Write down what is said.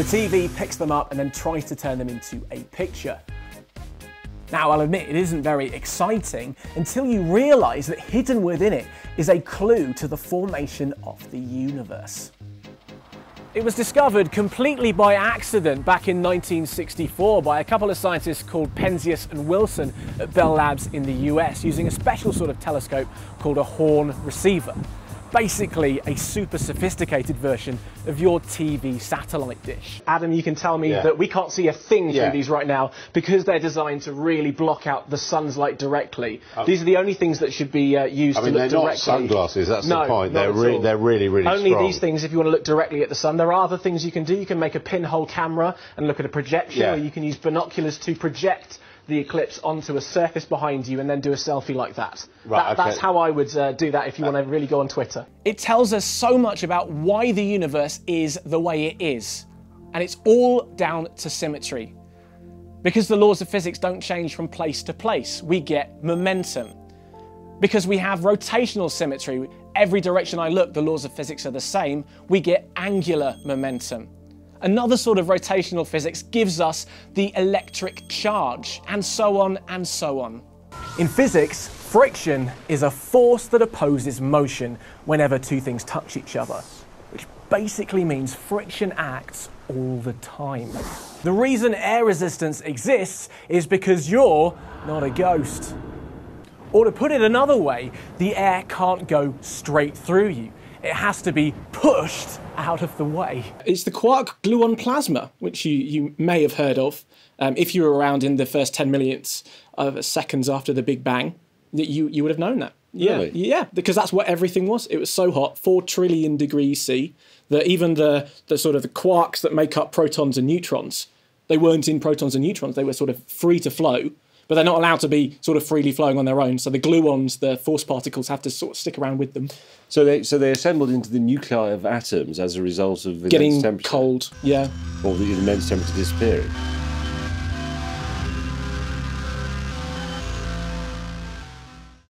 The TV picks them up and then tries to turn them into a picture. Now, I'll admit it isn't very exciting until you realise that hidden within it is a clue to the formation of the universe. It was discovered completely by accident back in 1964 by a couple of scientists called Penzias and Wilson at Bell Labs in the US using a special sort of telescope called a Horn receiver basically a super sophisticated version of your TV satellite dish. Adam, you can tell me yeah. that we can't see a thing yeah. through these right now because they're designed to really block out the sun's light directly. Oh. These are the only things that should be uh, used I mean, to look they're not sunglasses, that's no, the point. They're, re they're really, really Only strong. these things if you want to look directly at the sun. There are other things you can do. You can make a pinhole camera and look at a projection, yeah. or you can use binoculars to project the eclipse onto a surface behind you and then do a selfie like that. Right, that okay. That's how I would uh, do that if you uh, want to really go on Twitter. It tells us so much about why the universe is the way it is. And it's all down to symmetry. Because the laws of physics don't change from place to place, we get momentum. Because we have rotational symmetry, every direction I look, the laws of physics are the same, we get angular momentum. Another sort of rotational physics gives us the electric charge, and so on and so on. In physics, friction is a force that opposes motion whenever two things touch each other, which basically means friction acts all the time. The reason air resistance exists is because you're not a ghost. Or to put it another way, the air can't go straight through you it has to be pushed out of the way. It's the quark gluon plasma, which you, you may have heard of um, if you were around in the first 10 millionths of seconds after the Big Bang. that You, you would have known that. Really? Yeah, yeah, because that's what everything was. It was so hot, four trillion degrees C, that even the, the sort of the quarks that make up protons and neutrons, they weren't in protons and neutrons. They were sort of free to flow but they're not allowed to be sort of freely flowing on their own. So the gluons, the force particles, have to sort of stick around with them. So they so they assembled into the nuclei of atoms as a result of getting cold. Yeah, or the immense temperature disappearing.